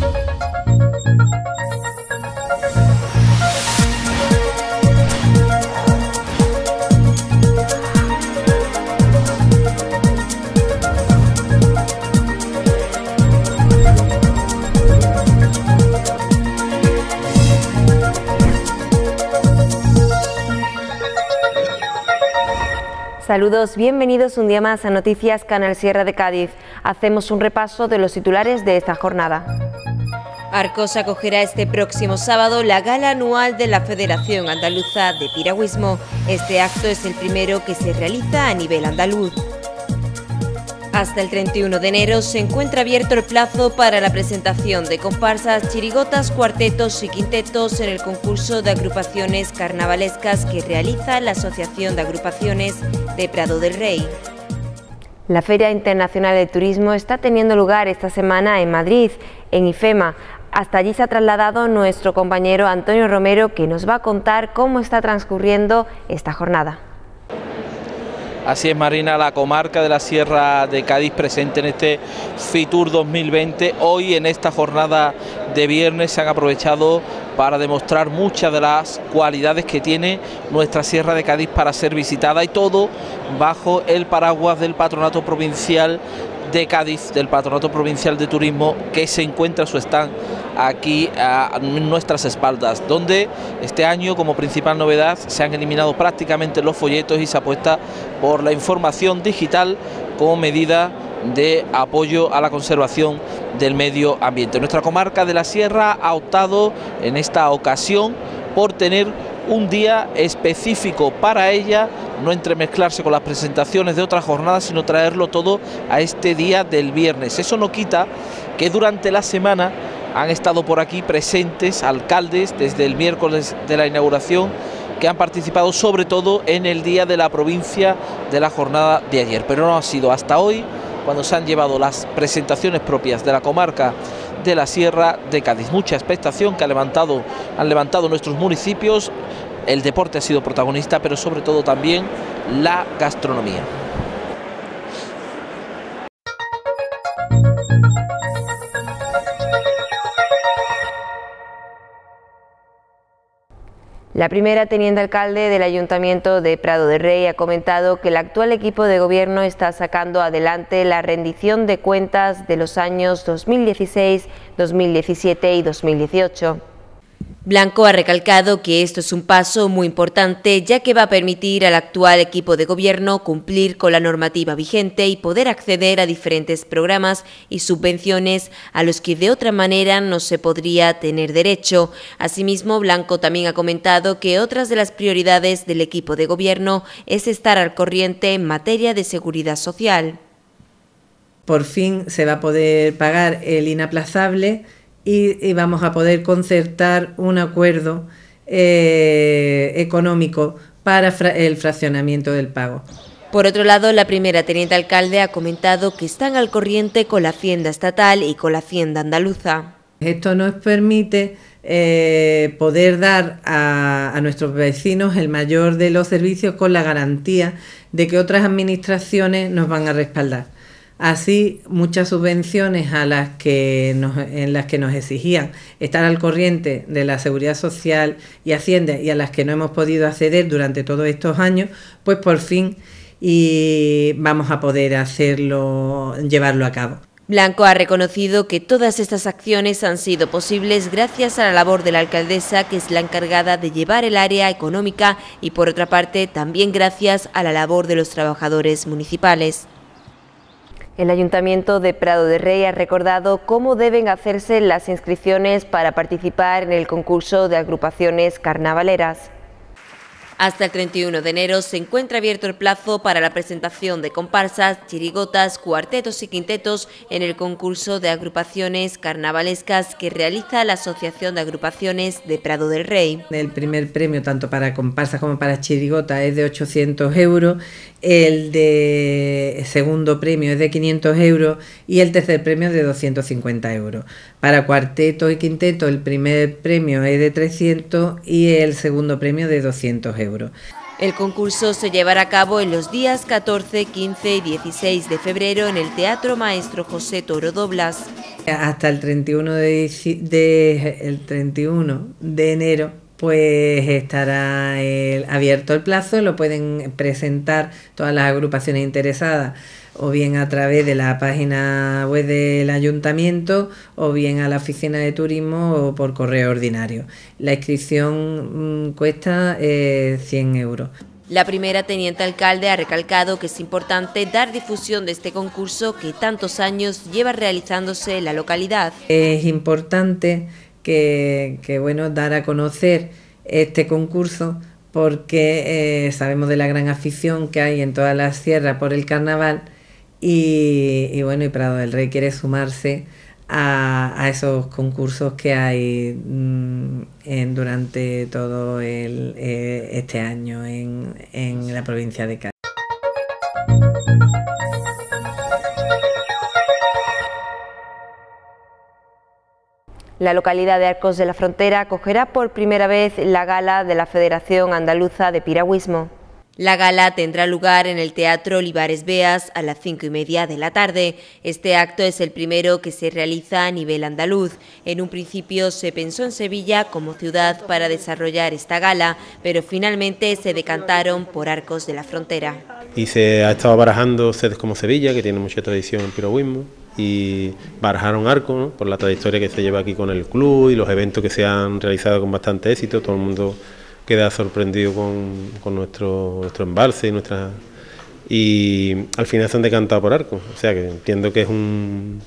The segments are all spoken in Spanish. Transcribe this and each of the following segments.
Thank you. Saludos, bienvenidos un día más a Noticias Canal Sierra de Cádiz. Hacemos un repaso de los titulares de esta jornada. Arcos acogerá este próximo sábado la gala anual de la Federación Andaluza de Piragüismo. Este acto es el primero que se realiza a nivel andaluz. Hasta el 31 de enero se encuentra abierto el plazo para la presentación de comparsas, chirigotas, cuartetos y quintetos en el concurso de agrupaciones carnavalescas que realiza la Asociación de Agrupaciones de Prado del Rey. La Feria Internacional de Turismo está teniendo lugar esta semana en Madrid, en IFEMA. Hasta allí se ha trasladado nuestro compañero Antonio Romero que nos va a contar cómo está transcurriendo esta jornada. Así es, Marina, la comarca de la Sierra de Cádiz presente en este FITUR 2020. Hoy, en esta jornada de viernes, se han aprovechado para demostrar muchas de las cualidades que tiene nuestra Sierra de Cádiz para ser visitada y todo bajo el paraguas del Patronato Provincial de Cádiz, del Patronato Provincial de Turismo, que se encuentra su stand aquí a nuestras espaldas, donde este año como principal novedad se han eliminado prácticamente los folletos y se apuesta por la información digital como medida de apoyo a la conservación del medio ambiente. Nuestra comarca de la Sierra ha optado en esta ocasión por tener un día específico para ella, no entremezclarse con las presentaciones de otras jornadas, sino traerlo todo a este día del viernes. Eso no quita que durante la semana han estado por aquí presentes alcaldes desde el miércoles de la inauguración que han participado sobre todo en el día de la provincia de la jornada de ayer, pero no ha sido hasta hoy cuando se han llevado las presentaciones propias de la comarca de la Sierra de Cádiz. Mucha expectación que ha levantado, han levantado nuestros municipios. El deporte ha sido protagonista, pero sobre todo también la gastronomía. La primera teniente alcalde del Ayuntamiento de Prado de Rey ha comentado que el actual equipo de gobierno está sacando adelante la rendición de cuentas de los años 2016, 2017 y 2018. Blanco ha recalcado que esto es un paso muy importante ya que va a permitir al actual equipo de gobierno cumplir con la normativa vigente y poder acceder a diferentes programas y subvenciones a los que de otra manera no se podría tener derecho. Asimismo, Blanco también ha comentado que otras de las prioridades del equipo de gobierno es estar al corriente en materia de seguridad social. Por fin se va a poder pagar el inaplazable y, vamos a poder concertar un acuerdo eh, económico para el fraccionamiento del pago. Por otro lado, la primera teniente alcalde ha comentado que están al corriente con la Hacienda estatal y con la Hacienda andaluza. Esto nos permite eh, poder dar a, a, nuestros vecinos el mayor de los servicios con la garantía de que otras administraciones nos van a respaldar. Así, muchas subvenciones a las que en las que nos exigían estar al corriente de la seguridad social y Hacienda y a las que no hemos podido acceder durante todos estos años, pues por fin y vamos a poder hacerlo, llevarlo a cabo. Blanco ha reconocido que todas estas acciones han sido posibles gracias a la labor de la alcaldesa, que es la encargada de llevar el área económica, y por otra parte también gracias a la labor de los trabajadores municipales. El Ayuntamiento de Prado de Rey ha recordado cómo deben hacerse las inscripciones para participar en el concurso de agrupaciones carnavaleras. Hasta el 31 de enero se encuentra abierto el plazo para la presentación de comparsas, chirigotas, cuartetos y quintetos en el concurso de agrupaciones carnavalescas que realiza la Asociación de Agrupaciones de Prado del Rey. El primer premio, tanto para comparsas como para chirigota, es de 800 euros, el de segundo premio es de 500 euros y el tercer premio es de 250 euros. Para cuarteto y quinteto el primer premio es de 300 y el segundo premio de 200 euros. El concurso se llevará a cabo en los días 14, 15 y 16 de febrero en el Teatro Maestro José Toro Doblas. Hasta el 31 de, el 31 de enero pues estará abierto el plazo, lo pueden presentar todas las agrupaciones interesadas o bien a través de la página web del ayuntamiento o bien a la oficina de turismo o por correo ordinario. La inscripción mm, cuesta 100 eh, euros. La primera teniente alcalde ha recalcado que es importante dar difusión de este concurso que tantos años lleva realizándose en la localidad. Es importante que, bueno, dar a conocer este concurso porque eh, sabemos de la gran afición que hay en todas las sierras por el carnaval y, bueno, y Prado del Rey quiere sumarse a, esos concursos que hay mm, durante todo el, eh, este año en, en la provincia de Cádiz. La localidad de Arcos de la Frontera acogerá por primera vez la gala de la Federación Andaluza de Piragüismo. La gala tendrá lugar en el Teatro Olivares Beas a las cinco y media de la tarde. Este acto es el primero que se realiza a nivel andaluz. En un principio se pensó en Sevilla como ciudad para desarrollar esta gala, pero finalmente se decantaron por Arcos de la Frontera. Y se ha estado barajando sedes como Sevilla, que tiene mucha tradición en piragüismo, y barajaron Arcos por la trayectoria que se lleva aquí con el club y los eventos que se han realizado con bastante éxito. Todo el mundo queda sorprendido con, nuestro, nuestro embalse y nuestra y al final se han decantado por arco. O sea que entiendo que es un,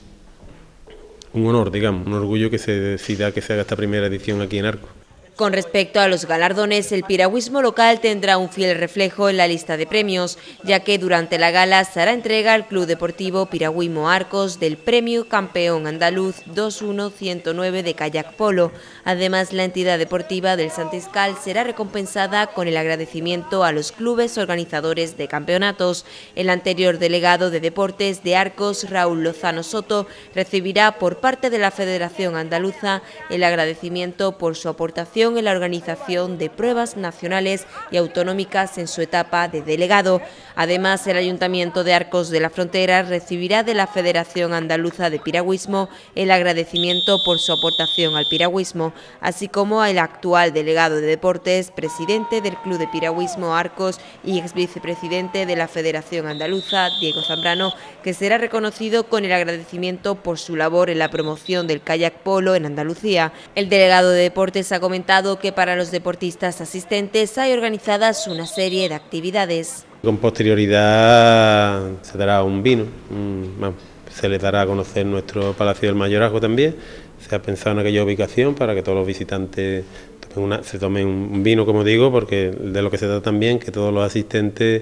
un honor, digamos, un orgullo que se decida que se haga esta primera edición aquí en Arco. Con respecto a los galardones, el piragüismo local tendrá un fiel reflejo en la lista de premios, ya que durante la gala se hará entrega al Club Deportivo Piragüismo Arcos del Premio Campeón Andaluz 21109 de Kayak Polo. Además, la entidad deportiva del Santiscal será recompensada con el agradecimiento a los clubes organizadores de campeonatos. El anterior delegado de Deportes de Arcos, Raúl Lozano Soto, recibirá por parte de la Federación Andaluza el agradecimiento por su aportación en la organización de pruebas nacionales y autonómicas en su etapa de delegado. Además, el Ayuntamiento de Arcos de la Frontera recibirá de la Federación Andaluza de Piragüismo el agradecimiento por su aportación al piragüismo, así como al actual delegado de Deportes, presidente del Club de Piragüismo Arcos y ex vicepresidente de la Federación Andaluza, Diego Zambrano, que será reconocido con el agradecimiento por su labor en la promoción del kayak polo en Andalucía. El delegado de Deportes ha comentado que para los deportistas asistentes hay organizadas una serie de actividades. Con posterioridad se dará un vino, se les dará a conocer nuestro Palacio del Mayorazgo también. Se ha pensado en aquella ubicación para que todos los visitantes se tomen un vino, como digo, porque de lo que se trata también que todos los asistentes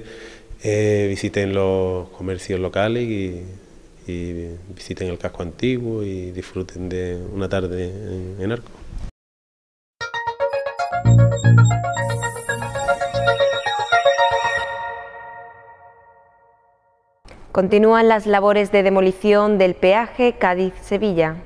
eh, visiten los comercios locales y, visiten el casco antiguo y disfruten de una tarde en, en Arco. Continúan las labores de demolición del peaje Cádiz-Sevilla.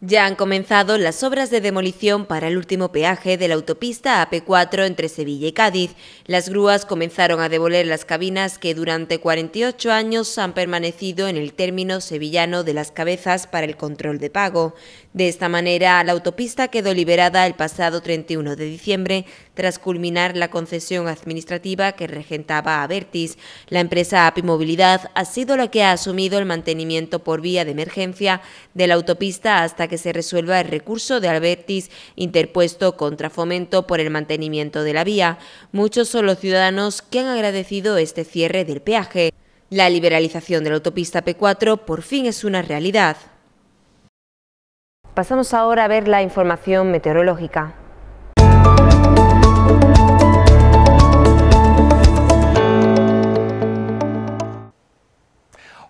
Ya han comenzado las obras de demolición para el último peaje de la autopista AP4 entre Sevilla y Cádiz. Las grúas comenzaron a demoler las cabinas que durante 48 años han permanecido en el término sevillano de las cabezas para el control de pago. De esta manera, la autopista quedó liberada el pasado 31 de diciembre tras culminar la concesión administrativa que regentaba Avertis. La empresa API Movilidad ha sido la que ha asumido el mantenimiento por vía de emergencia de la autopista hasta que se resuelva el recurso de Avertis interpuesto contra Fomento por el mantenimiento de la vía. Muchos son los ciudadanos que han agradecido este cierre del peaje. La liberalización de la autopista P4 por fin es una realidad. Pasamos ahora a ver la información meteorológica.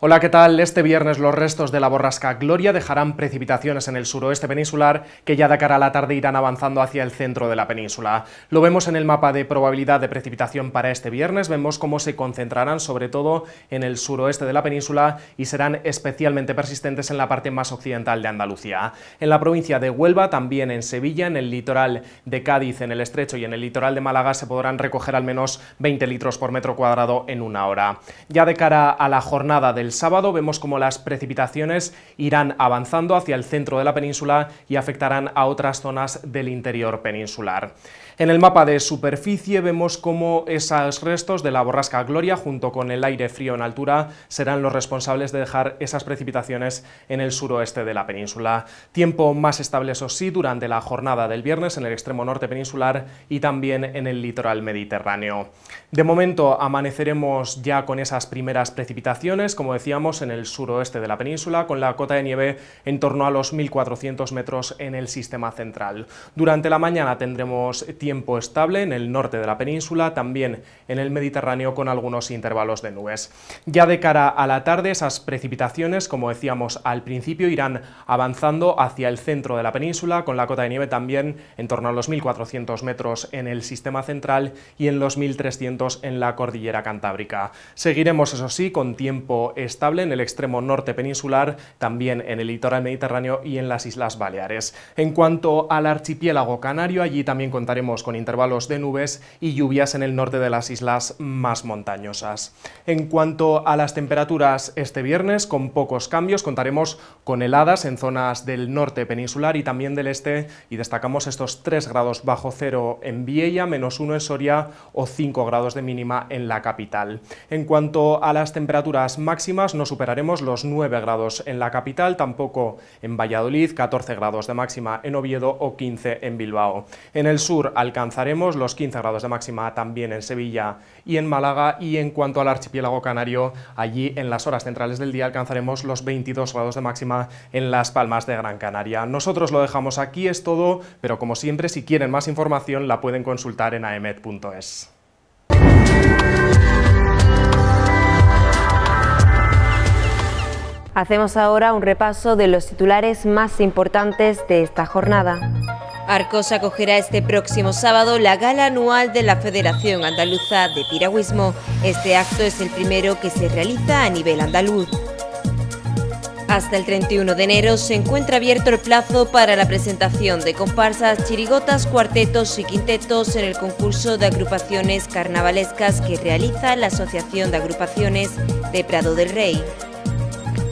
Hola, ¿qué tal? Este viernes los restos de la borrasca Gloria dejarán precipitaciones en el suroeste peninsular que ya de cara a la tarde irán avanzando hacia el centro de la península. Lo vemos en el mapa de probabilidad de precipitación para este viernes, vemos cómo se concentrarán sobre todo en el suroeste de la península y serán especialmente persistentes en la parte más occidental de Andalucía. En la provincia de Huelva, también en Sevilla, en el litoral de Cádiz, en el estrecho y en el litoral de Málaga se podrán recoger al menos 20 litros por metro cuadrado en una hora. Ya de cara a la jornada del el sábado vemos como las precipitaciones irán avanzando hacia el centro de la península y afectarán a otras zonas del interior peninsular. En el mapa de superficie vemos cómo esos restos de la borrasca Gloria junto con el aire frío en altura serán los responsables de dejar esas precipitaciones en el suroeste de la península. Tiempo más estable, eso sí, durante la jornada del viernes en el extremo norte peninsular y también en el litoral mediterráneo. De momento amaneceremos ya con esas primeras precipitaciones, como decíamos, en el suroeste de la península, con la cota de nieve en torno a los 1.400 metros en el sistema central. Durante la mañana tendremos tiempo estable en el norte de la península, también en el Mediterráneo con algunos intervalos de nubes. Ya de cara a la tarde, esas precipitaciones, como decíamos al principio, irán avanzando hacia el centro de la península, con la cota de nieve también en torno a los 1.400 metros en el sistema central y en los 1.300 en la cordillera cantábrica. Seguiremos, eso sí, con tiempo estable en el extremo norte peninsular, también en el litoral mediterráneo y en las Islas Baleares. En cuanto al archipiélago canario, allí también contaremos con intervalos de nubes y lluvias en el norte de las islas más montañosas. En cuanto a las temperaturas este viernes, con pocos cambios, contaremos con heladas en zonas del norte peninsular y también del este y destacamos estos 3 grados bajo cero en Viella, menos 1 en Soria o 5 grados de mínima en la capital. En cuanto a las temperaturas máximas, no superaremos los 9 grados en la capital, tampoco en Valladolid, 14 grados de máxima en Oviedo o 15 en Bilbao. En el sur, alcanzaremos los 15 grados de máxima también en Sevilla y en Málaga y en cuanto al archipiélago canario, allí en las horas centrales del día alcanzaremos los 22 grados de máxima en Las Palmas de Gran Canaria. Nosotros lo dejamos aquí, es todo, pero como siempre si quieren más información la pueden consultar en aemet.es. Hacemos ahora un repaso de los titulares más importantes de esta jornada. Arcos acogerá este próximo sábado la gala anual de la Federación Andaluza de Piragüismo. Este acto es el primero que se realiza a nivel andaluz. Hasta el 31 de enero se encuentra abierto el plazo para la presentación de comparsas, chirigotas, cuartetos y quintetos en el concurso de agrupaciones carnavalescas que realiza la Asociación de Agrupaciones de Prado del Rey.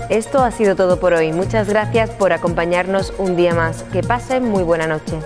Esto ha sido todo por hoy. Muchas gracias por acompañarnos un día más. Que pasen muy buena noche.